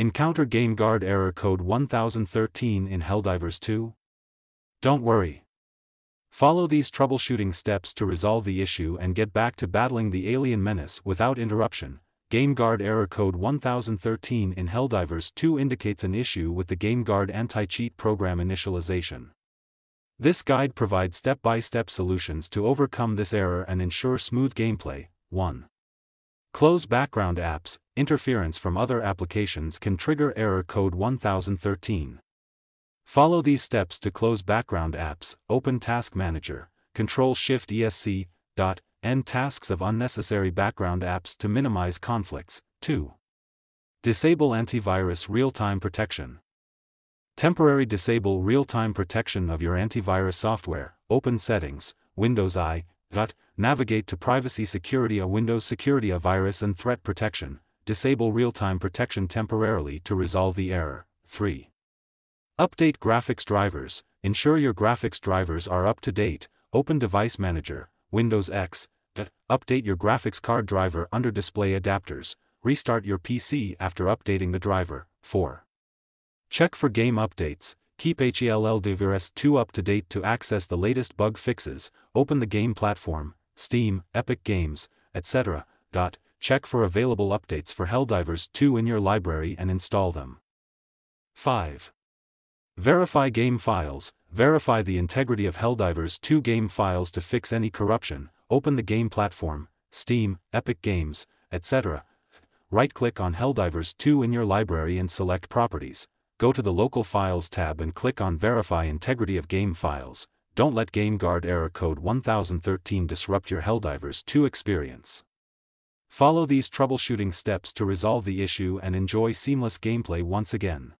Encounter GameGuard error code 1013 in Helldivers 2? Don't worry. Follow these troubleshooting steps to resolve the issue and get back to battling the alien menace without interruption. GameGuard error code 1013 in Helldivers 2 indicates an issue with the GameGuard anti-cheat program initialization. This guide provides step-by-step -step solutions to overcome this error and ensure smooth gameplay. 1. Close background apps, interference from other applications can trigger error code 1013. Follow these steps to close background apps, open Task Manager, Control Shift ESC, dot, end tasks of unnecessary background apps to minimize conflicts. 2. Disable antivirus real-time protection. Temporary disable real-time protection of your antivirus software, open settings, Windows I, dot, navigate to privacy security a Windows security a virus and threat protection, disable real-time protection temporarily to resolve the error. 3. Update graphics drivers, ensure your graphics drivers are up to date, open Device Manager, Windows X, update your graphics card driver under display adapters, restart your PC after updating the driver. 4. Check for game updates, keep HELL Helldivers 2 up to date to access the latest bug fixes, open the game platform, Steam, Epic Games, etc. Dot, check for available updates for Helldivers 2 in your library and install them. 5. Verify game files, verify the integrity of Helldivers 2 game files to fix any corruption, open the game platform, Steam, Epic Games, etc. Right-click on Helldivers 2 in your library and select Properties, go to the Local Files tab and click on Verify Integrity of Game Files. Don't let GameGuard error code 1013 disrupt your Helldivers 2 experience. Follow these troubleshooting steps to resolve the issue and enjoy seamless gameplay once again.